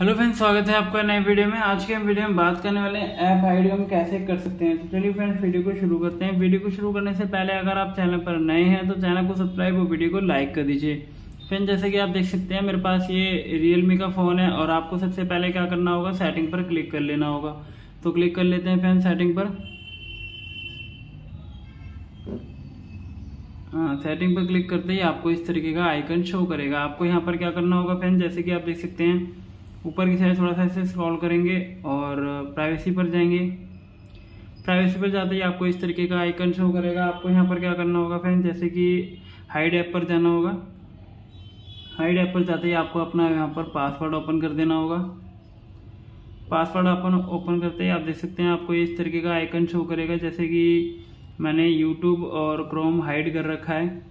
Hello friends, स्वागत है आपका नए वीडियो में। आज के हम वीडियो में बात करने वाले हैं ऐप आईडी हम कैसे कर सकते हैं। तो चलिए फ्रेंड्स, वीडियो को शुरू करते हैं। वीडियो को शुरू करने से पहले अगर आप चैनल पर नए हैं तो चैनल को सब्सक्राइब और वीडियो को लाइक कर दीजिए। फ्रेंड जैसे कि आप देख सकते हैं, मेरे पास ये रियलमी का फ़ोन है और आपको सबसे पहले क्या करना होगा? सेटिंग पर क्लिक कर लेना होगा। तो क्लिक कर लेते हैं फ्रेंड सेटिंग पर। हाँ सेटिंग पर क्लिक करते ही आपको इस तरीके का आइकन शो करेगा। आपको यहाँ पर क्या करना होगा फ्रेंड जैसे कि आप देख सकते हैं ऊपर की साइड थोड़ा सा ऐसे स्क्रॉल करेंगे और प्राइवेसी पर जाएँगे। प्राइवेसी पर जाते ही आपको इस तरीके का आइकन शो करेगा। आपको यहाँ पर क्या करना होगा फ्रेंड जैसे कि हाइड ऐप पर जाना होगा। हाइड ऐप पर जाते ही आपको अपना यहाँ पर पासवर्ड ओपन कर देना होगा। पासवर्ड अपन ओपन करते ही आप देख सकते हैं आपको इस तरीके का आइकन शो करेगा। जैसे कि मैंने यूट्यूब और क्रोम हाइड कर रखा है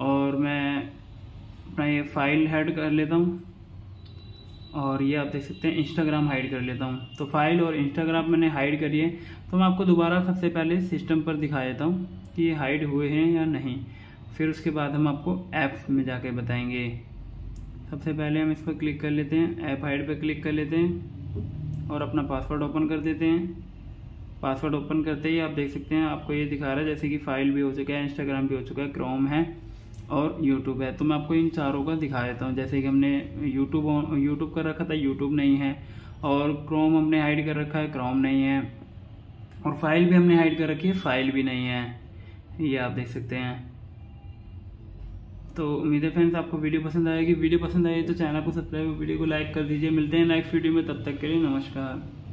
और मैं अपना ये फ़ाइल हेड कर लेता हूँ। और ये आप देख सकते हैं इंस्टाग्राम हाइड कर लेता हूँ। तो फ़ाइल और इंस्टाग्राम मैंने हाइड करी है। तो मैं आपको दोबारा सबसे पहले सिस्टम पर दिखा देता हूँ कि ये हाइड हुए हैं या नहीं। फिर उसके बाद हम आपको ऐप में जाके बताएँगे। सबसे पहले हम इस पर क्लिक कर लेते हैं ऐप हाइड पर क्लिक कर लेते हैं और अपना पासवर्ड ओपन कर देते हैं। पासवर्ड ओपन करते ही आप देख सकते हैं, आपको ये दिखा रहा है, जैसे कि फ़ाइल भी हो चुका है इंस्टाग्राम भी हो चुका है क्रोम है। और यूट्यूब है। तो मैं आपको इन चारों का दिखा देता हूँ। जैसे कि हमने यूट्यूब यूट्यूब कर रखा था यूट्यूब नहीं है। और क्रोम हमने हाइड कर रखा है क्रोम नहीं है। और फ़ाइल भी हमने हाइड कर रखी है फ़ाइल भी नहीं है। ये आप देख सकते हैं। तो उम्मीद है फ्रेंड्स आपको वीडियो पसंद आएगी। वीडियो पसंद आएगी तो चैनल को सब्सक्राइब वीडियो को लाइक कर दीजिए। मिलते हैं नेक्स्ट वीडियो में। तब तक के लिए नमस्कार।